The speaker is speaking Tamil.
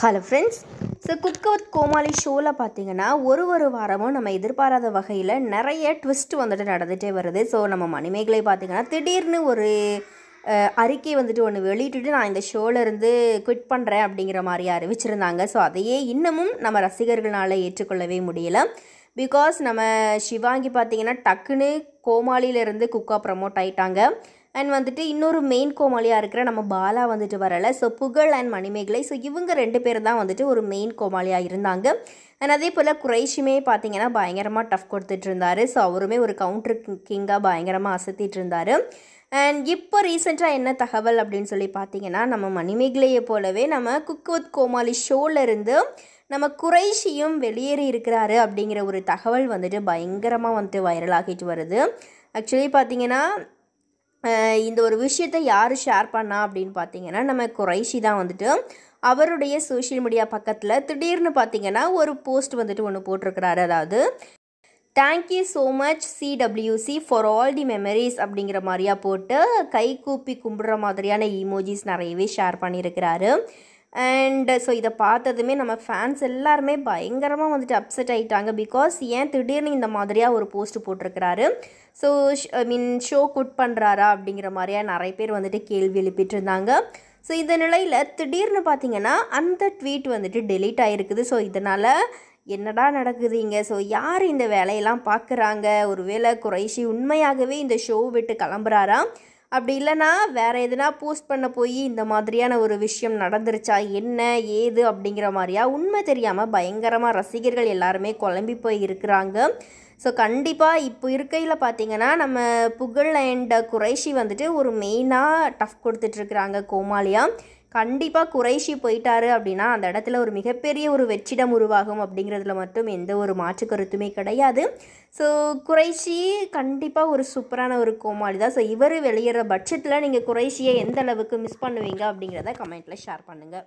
Hello friends so cook with கோமாளி ஷோவில் பார்த்தீங்கன்னா ஒரு ஒரு வாரமும் நம்ம எதிர்பாராத வகையில் நிறைய ட்விஸ்ட் வந்துட்டு நடந்துகிட்டே வருது. ஸோ நம்ம மணிமேகலை பார்த்தீங்கன்னா திடீர்னு ஒரு அறிக்கை வந்துட்டு ஒன்று வெளியிட்டுட்டு நான் இந்த ஷோவில் குவிட் பண்ணுறேன் அப்படிங்கிற மாதிரி அறிவிச்சிருந்தாங்க. ஸோ அதையே இன்னமும் நம்ம ரசிகர்களால் ஏற்றுக்கொள்ளவே முடியல. பிகாஸ் நம்ம சிவாங்கி பார்த்திங்கன்னா டக்குன்னு கோமாளியிலேருந்து குக்கா ப்ரமோட் ஆயிட்டாங்க. அண்ட் வந்துட்டு இன்னொரு மெயின் கோமாளியாக இருக்கிற நம்ம பாலா வந்துட்டு வரலை. ஸோ புகழ் அண்ட் மணிமேகலை. ஸோ இவங்க ரெண்டு பேர் தான் வந்துட்டு ஒரு மெயின் கோமாளியாக இருந்தாங்க. அண்ட் அதே போல் குறைஷுமே பார்த்தீங்கன்னா பயங்கரமாக டஃப் கொடுத்துட்டு இருந்தார். ஸோ அவருமே ஒரு கவுண்டர் கிங்காக பயங்கரமாக அசத்திட்டு இருந்தார். அண்ட் இப்போ ரீசெண்டாக என்ன தகவல் அப்படின்னு சொல்லி பார்த்தீங்கன்னா நம்ம மணிமேகலையை போலவே நம்ம குக் வித் கோமாளி ஷோலேருந்து நம்ம குறைஷியும் வெளியேறி இருக்கிறாரு அப்படிங்கிற ஒரு தகவல் வந்துட்டு பயங்கரமாக வந்துட்டு வைரல் ஆகிட்டு வருது. ஆக்சுவலி பார்த்தீங்கன்னா இந்த ஒரு விஷயத்தை யார் ஷேர் பண்ணா அப்படின்னு பார்த்தீங்கன்னா நம்ம குறைஷி தான் வந்துட்டு. அவருடைய சோஷியல் மீடியா பக்கத்தில் திடீர்னு பார்த்தீங்கன்னா ஒரு போஸ்ட் வந்துட்டு ஒன்று போட்டிருக்கிறாரு. அதாவது thank you so much CWC for all the memories அப்படிங்கிற மாதிரியா போட்டு கை கூப்பி கும்பிடுற மாதிரியான இமோஜிஸ் நிறையவே ஷேர் பண்ணியிருக்கிறாரு. அண்ட் ஸோ இதை பார்த்ததுமே நம்ம ஃபேன்ஸ் எல்லாருமே பயங்கரமாக வந்துட்டு அப்செட் ஆகிட்டாங்க பிகாஸ் ஏன் திடீர்னு இந்த மாதிரியாக ஒரு post போட்டிருக்கிறாரு? So I mean show good பண்ணுறாரா அப்படிங்கிற மாதிரியா நிறைய பேர் வந்துட்டு கேள்வி எழுப்பிட்டு இருந்தாங்க ஸோ இந்த நிலையில் திடீர்னு பார்த்தீங்கன்னா அந்த ட்வீட் வந்துட்டு டெலீட் ஆகிருக்குது ஸோ இதனால் என்னடா நடக்குது இங்கே ஸோ யார் இந்த வேலையெல்லாம் பார்க்குறாங்க? ஒருவேளை குறைஷி உண்மையாகவே இந்த ஷோ விட்டு கிளம்புறாரா? அப்படி இல்லைன்னா வேறு எதுனா போஸ்ட் பண்ண போய் இந்த மாதிரியான ஒரு விஷயம் நடந்துருச்சா? என்ன? ஏது? அப்படிங்கிற மாதிரியா? உண்மை தெரியாமல் பயங்கரமாக ரசிகர்கள் எல்லாருமே குழம்பி போய் இருக்கிறாங்க. ஸோ கண்டிப்பாக இப்போ இருக்கையில் பார்த்தீங்கன்னா நம்ம புகழ் அண்ட் குறைஷி வந்துட்டு ஒரு மெயினாக டஃப் கொடுத்துட்ருக்குறாங்க கோமாளியா. கண்டிப்பாக குறைஷி போயிட்டாரு அப்படின்னா அந்த இடத்துல ஒரு மிகப்பெரிய ஒரு வெற்றிடம் உருவாகும் அப்படிங்கிறதுல மட்டும் எந்த ஒரு மாற்று கருத்துமே கிடையாது. ஸோ குறைஷி கண்டிப்பாக ஒரு சூப்பரான ஒரு கோமாளி தான். ஸோ இவர் வெளியேற பட்சத்தில் நீங்கள் குறைஷியை எந்த அளவுக்கு மிஸ் பண்ணுவீங்க அப்படிங்கிறத கமெண்ட்டில் ஷேர் பண்ணுங்கள்